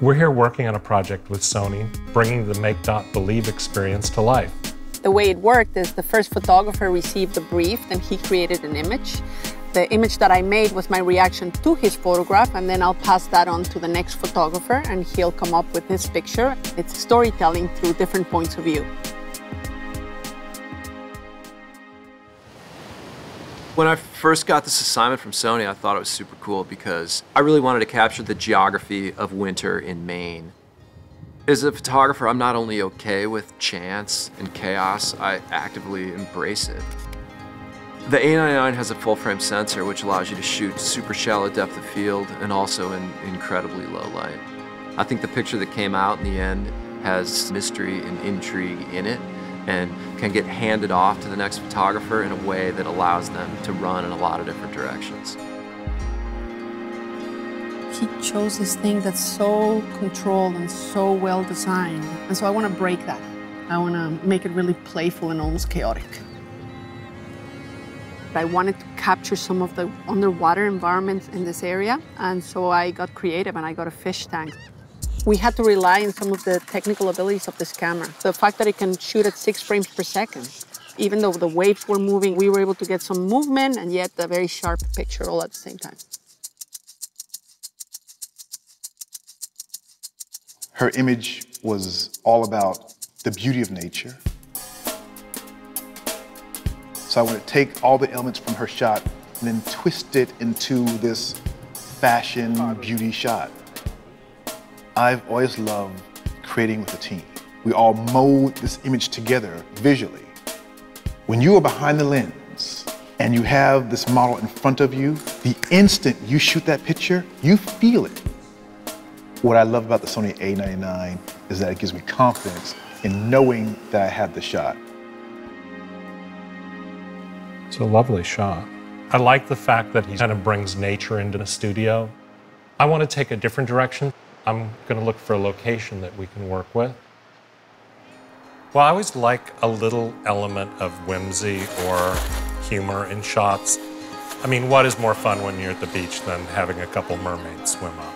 We're here working on a project with Sony, bringing the Make Dot Believe experience to life. The way it worked is the first photographer received a brief, and he created an image. The image that I made was my reaction to his photograph, and then I'll pass that on to the next photographer, and he'll come up with his picture. It's storytelling through different points of view. When I first got this assignment from Sony, I thought it was super cool because I really wanted to capture the geography of winter in Maine. As a photographer, I'm not only okay with chance and chaos, I actively embrace it. The A99 has a full-frame sensor which allows you to shoot super shallow depth of field and also in incredibly low light. I think the picture that came out in the end has mystery and intrigue in it and can get handed off to the next photographer in a way that allows them to run in a lot of different directions. He chose this thing that's so controlled and so well designed. And so I want to break that. I want to make it really playful and almost chaotic. I wanted to capture some of the underwater environments in this area, and so I got creative and I got a fish tank. We had to rely on some of the technical abilities of this camera. The fact that it can shoot at six frames per second. Even though the waves were moving, we were able to get some movement and yet a very sharp picture all at the same time. Her image was all about the beauty of nature. So I want to take all the elements from her shot and then twist it into this fashion beauty shot. I've always loved creating with a team. We all mold this image together visually. When you are behind the lens and you have this model in front of you, the instant you shoot that picture, you feel it. What I love about the Sony A99 is that it gives me confidence in knowing that I have the shot. It's a lovely shot. I like the fact that he kind of brings nature into the studio. I want to take a different direction. I'm going to look for a location that we can work with. Well, I always like a little element of whimsy or humor in shots. I mean, what is more fun when you're at the beach than having a couple mermaids swim up?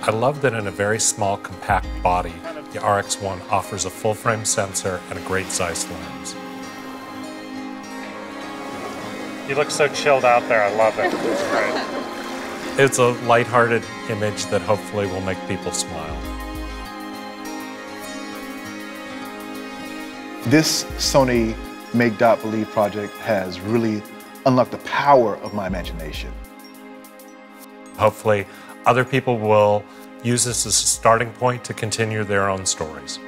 I love that in a very small, compact body, the RX1 offers a full-frame sensor and a great Zeiss lens. You look so chilled out there. I love it. It's great. It's a lighthearted image that hopefully will make people smile. This Sony Make Dot Believe project has really unlocked the power of my imagination. Hopefully, other people will use this as a starting point to continue their own stories.